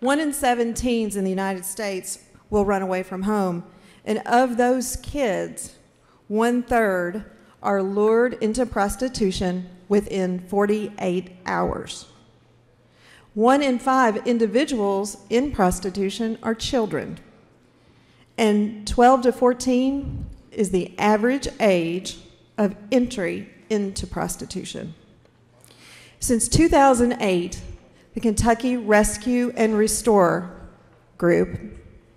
One in seven teens in the United States will run away from home. And of those kids, one third are lured into prostitution within 48 hours. One in five individuals in prostitution are children. And 12 to 14 is the average age of entry into prostitution. Since 2008, the Kentucky Rescue and Restore Group,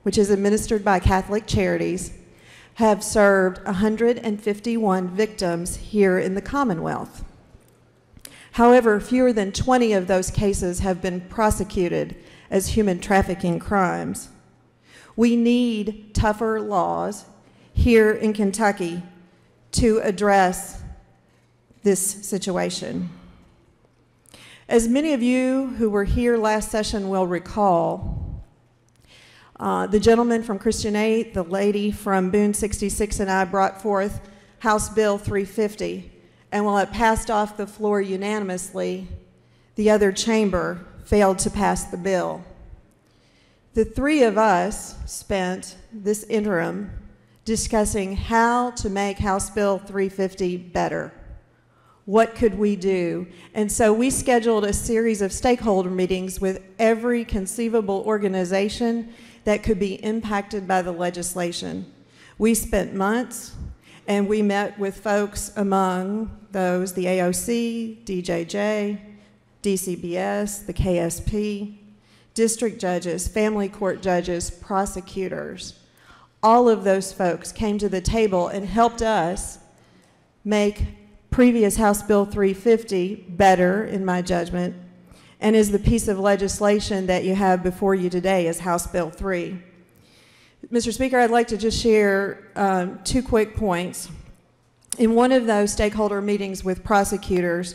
which is administered by Catholic Charities, have served 151 victims here in the Commonwealth. However, fewer than 20 of those cases have been prosecuted as human trafficking crimes. We need tougher laws here in Kentucky to address this situation. As many of you who were here last session will recall, uh, the gentleman from Christian 8, the lady from Boone 66, and I brought forth House Bill 350. And while it passed off the floor unanimously, the other chamber failed to pass the bill. The three of us spent this interim discussing how to make House Bill 350 better. What could we do? And so we scheduled a series of stakeholder meetings with every conceivable organization that could be impacted by the legislation. We spent months and we met with folks among those the AOC, DJJ, DCBS, the KSP, district judges, family court judges, prosecutors. All of those folks came to the table and helped us make previous House Bill 350 better, in my judgment, and is the piece of legislation that you have before you today is House Bill 3. Mr. Speaker, I'd like to just share um, two quick points. In one of those stakeholder meetings with prosecutors,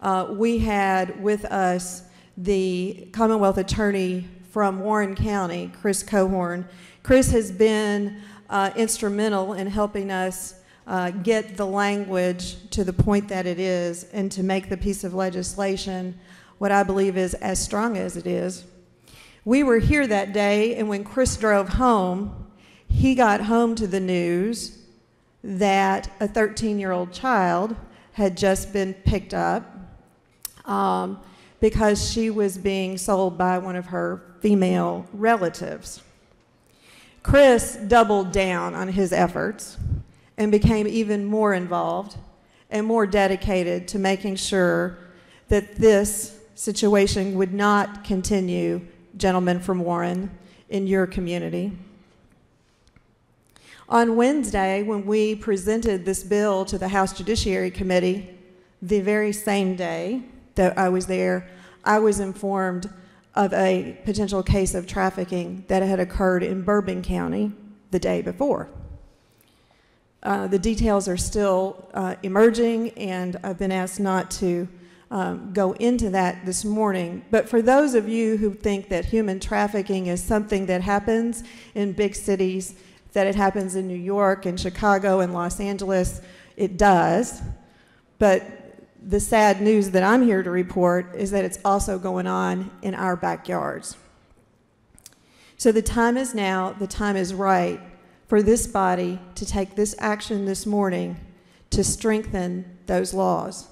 uh, we had with us the Commonwealth Attorney from Warren County, Chris Cohron. Chris has been uh, instrumental in helping us uh, get the language to the point that it is and to make the piece of legislation what I believe is as strong as it is. We were here that day, and when Chris drove home, he got home to the news that a 13 year old child had just been picked up um, because she was being sold by one of her female relatives. Chris doubled down on his efforts and became even more involved and more dedicated to making sure that this situation would not continue, gentlemen from Warren, in your community. On Wednesday, when we presented this bill to the House Judiciary Committee, the very same day that I was there, I was informed of a potential case of trafficking that had occurred in Bourbon County the day before. Uh, the details are still uh, emerging, and I've been asked not to um, go into that this morning. But for those of you who think that human trafficking is something that happens in big cities, that it happens in New York and Chicago and Los Angeles, it does. But the sad news that I'm here to report is that it's also going on in our backyards. So the time is now, the time is right for this body to take this action this morning to strengthen those laws.